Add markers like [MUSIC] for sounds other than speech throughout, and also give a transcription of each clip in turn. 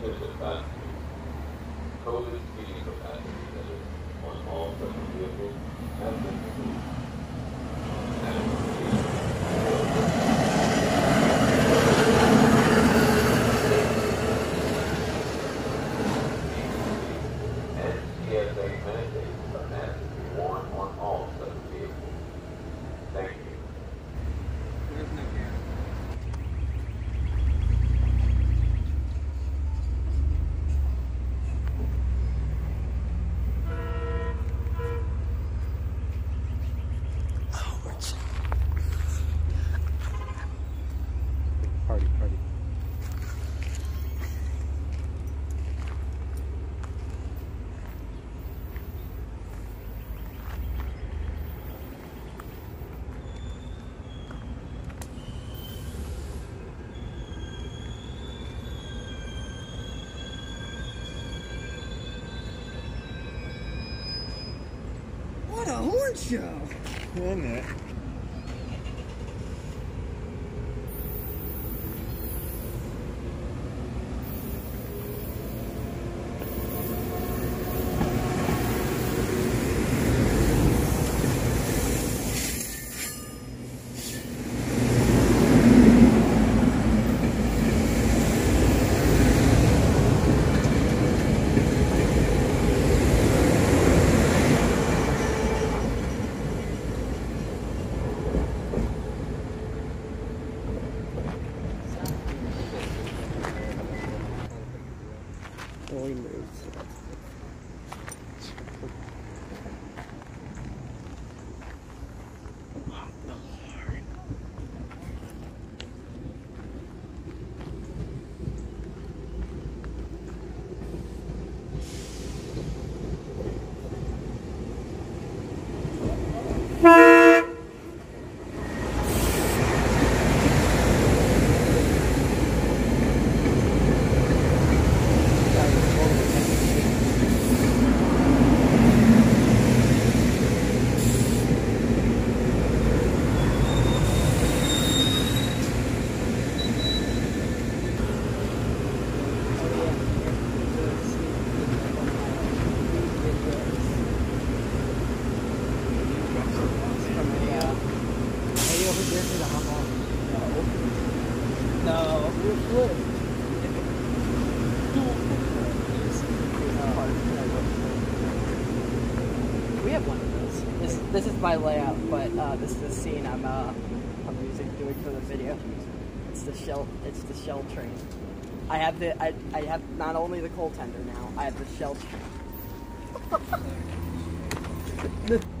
COVID speeding capacity measures on all special vehicles has been. NCSA mandates a mask be worn on all such vehicles. Thank you. Party, party. What a horn show! Isn't it? Only moves. We one of those. This this is my layout, but uh, this is the scene I'm uh, I'm using doing for the video. It's the shell. It's the shell train. I have the I, I have not only the coal tender now. I have the shell train. [LAUGHS]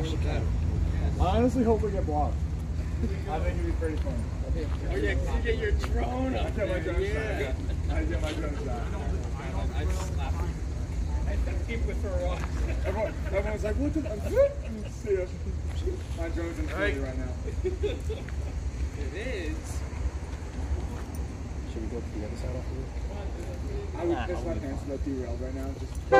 actually can. I honestly hope we get blocked. I think it'd be pretty fun. Oh yeah, you get your drone up I get my there. drone Yeah. shot. I get my drone shot. I just slapped you. I think people for a while. Everyone, everyone's like, look at that. And see it. My drone's in Right. right. right now. It is. Should we go to the other side after this? I would piss my pants about derailed right now. Just